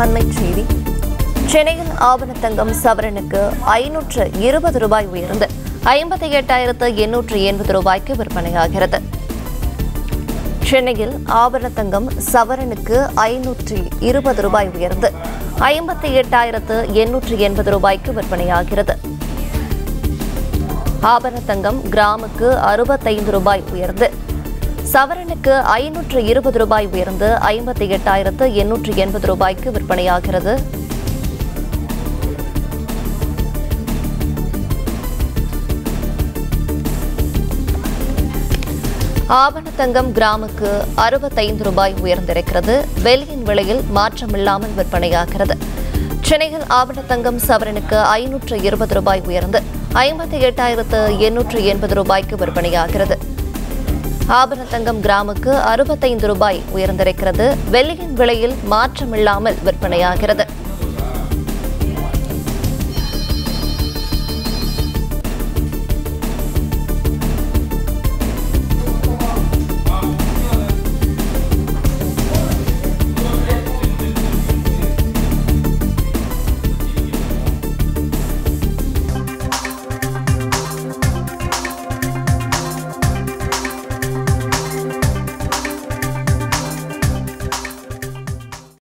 அண்மைச் செய்தி. சென்னையில் ஆவண தங்கம் சவரனுக்கு ஐநூற்று இருபது ரூபாய் உயர்ந்து ஐம்பத்தி எட்டாயிரத்து எண்ணூற்று எண்பது ரூபாய்க்கு விற்பனையாகிறது. சென்னையில் ஆபரண தங்கம் சவரனுக்கு ஐநூற்றி இருபது ரூபாய் உயர்ந்து ஐம்பத்தி எட்டாயிரத்து எண்ணூற்று எண்பது ரூபாய்க்கு விற்பனையாகிறது. ஆபரண தங்கம் கிராமுக்கு அறுபத்தைந்து ரூபாய் உயர்ந்து சவரனுக்கு ஐநூற்று இருபது ரூபாய் உயர்ந்து ஐம்பத்தி எட்டாயிரத்து எண்ணூற்று எண்பது ரூபாய்க்கு விற்பனையாகிறது. ஆவணத்தங்கம் கிராமுக்கு அறுபத்தைந்து ரூபாய் உயர்ந்திருக்கிறது. வெளியின் விலையில் மாற்றமில்லாமல் விற்பனையாகிறது. சென்னையில் ஆவணத்தங்கம் சவரனுக்கு ஐநூற்று இருபது ரூபாய் உயர்ந்து ஐம்பத்தி எட்டாயிரத்து எண்ணூற்று எண்பது ரூபாய்க்கு விற்பனையாகிறது. ஆபரண தங்கம் கிராமுக்கு அறுபத்தைந்து ரூபாய் உயர்ந்திருக்கிறது. வெள்ளியின் விலையில் மாற்றமில்லாமல் விற்பனையாகிறது.